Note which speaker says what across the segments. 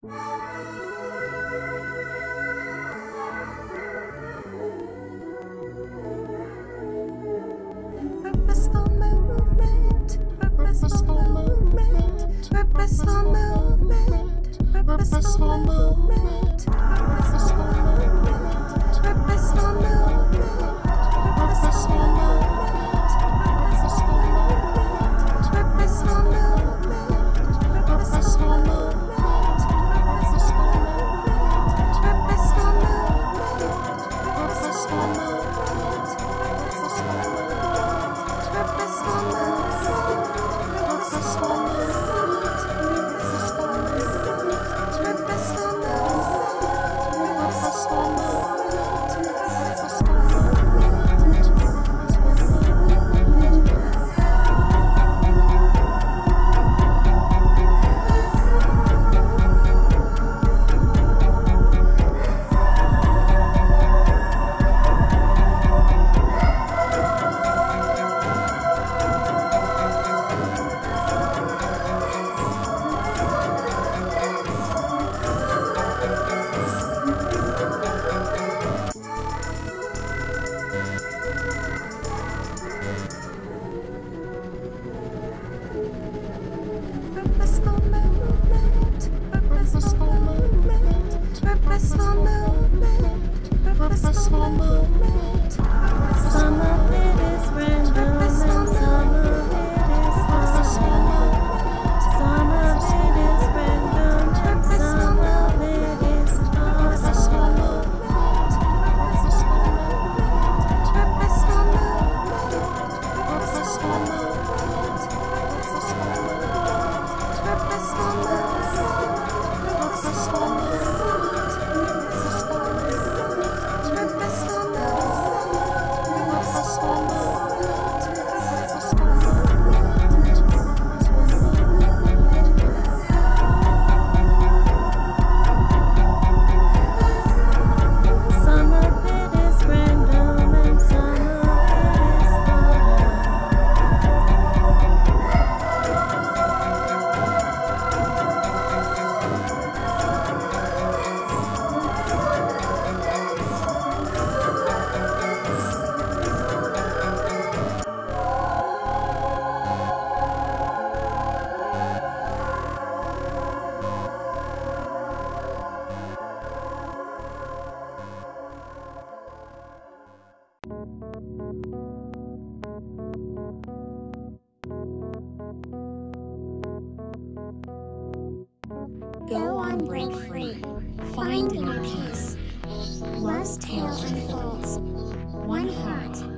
Speaker 1: Purposeful movement, purposeful movement, purposeful movement, purposeful movement.
Speaker 2: Go on break free. Find inner peace. Love's tale unfolds. One heart.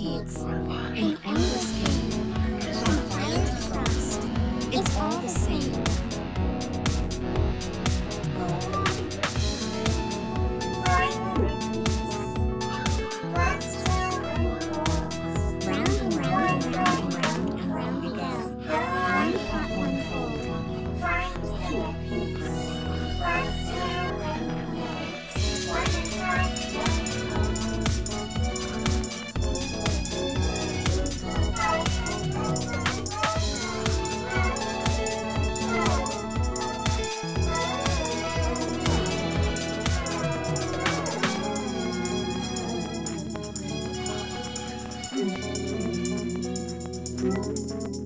Speaker 2: kids.
Speaker 1: Música